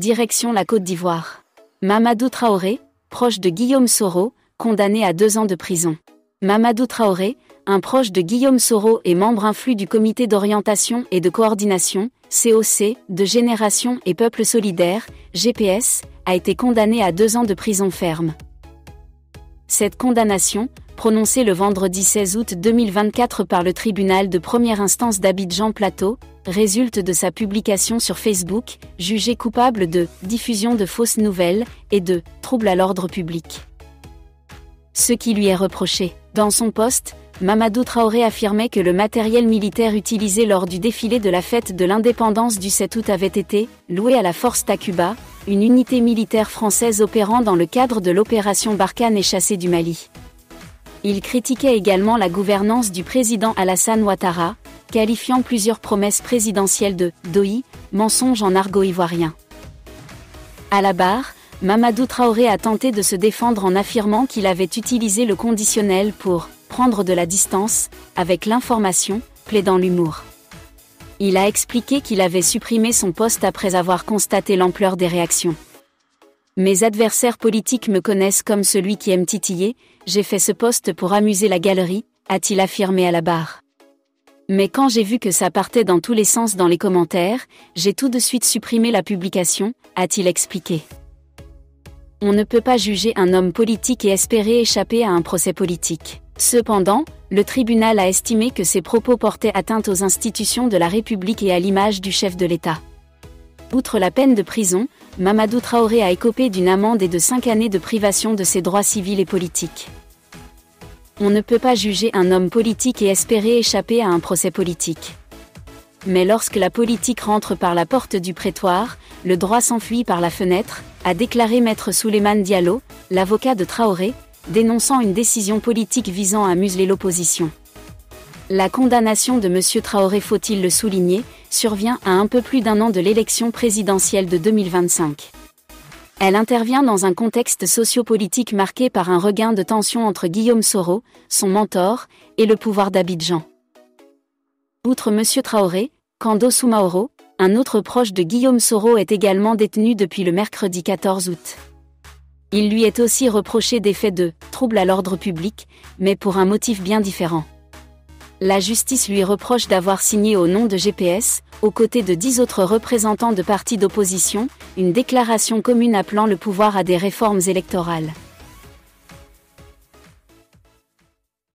Direction la Côte d'Ivoire. Mamadou Traoré, proche de Guillaume Soro, condamné à deux ans de prison. Mamadou Traoré, un proche de Guillaume Soro et membre influx du comité d'orientation et de coordination, COC, de Génération et Peuple Solidaire, GPS, a été condamné à deux ans de prison ferme. Cette condamnation, prononcée le vendredi 16 août 2024 par le tribunal de première instance d'Abidjan Plateau, résulte de sa publication sur Facebook, jugé coupable de diffusion de fausses nouvelles et de trouble à l'ordre public. Ce qui lui est reproché. Dans son poste, Mamadou Traoré affirmait que le matériel militaire utilisé lors du défilé de la fête de l'indépendance du 7 août avait été loué à la Force Takuba, une unité militaire française opérant dans le cadre de l'opération Barkhane et chassée du Mali. Il critiquait également la gouvernance du président Alassane Ouattara, qualifiant plusieurs promesses présidentielles de doi, mensonges en argot ivoirien. À la barre, Mamadou Traoré a tenté de se défendre en affirmant qu'il avait utilisé le conditionnel pour prendre de la distance avec l'information, plaidant l'humour. Il a expliqué qu'il avait supprimé son poste après avoir constaté l'ampleur des réactions. Mes adversaires politiques me connaissent comme celui qui aime titiller, j'ai fait ce poste pour amuser la galerie, a-t-il affirmé à la barre. Mais quand j'ai vu que ça partait dans tous les sens dans les commentaires, j'ai tout de suite supprimé la publication, a-t-il expliqué on ne peut pas juger un homme politique et espérer échapper à un procès politique. Cependant, le tribunal a estimé que ses propos portaient atteinte aux institutions de la République et à l'image du chef de l'État. Outre la peine de prison, Mamadou Traoré a écopé d'une amende et de cinq années de privation de ses droits civils et politiques. On ne peut pas juger un homme politique et espérer échapper à un procès politique. Mais lorsque la politique rentre par la porte du prétoire, le droit s'enfuit par la fenêtre, a déclaré maître Souleymane Diallo, l'avocat de Traoré, dénonçant une décision politique visant à museler l'opposition. La condamnation de M. Traoré, faut-il le souligner, survient à un peu plus d'un an de l'élection présidentielle de 2025. Elle intervient dans un contexte sociopolitique marqué par un regain de tension entre Guillaume Soro, son mentor, et le pouvoir d'Abidjan. Outre M. Traoré, Kando Soumaoro, un autre proche de Guillaume Soro est également détenu depuis le mercredi 14 août. Il lui est aussi reproché des faits de trouble à l'ordre public, mais pour un motif bien différent. La justice lui reproche d'avoir signé au nom de GPS, aux côtés de dix autres représentants de partis d'opposition, une déclaration commune appelant le pouvoir à des réformes électorales.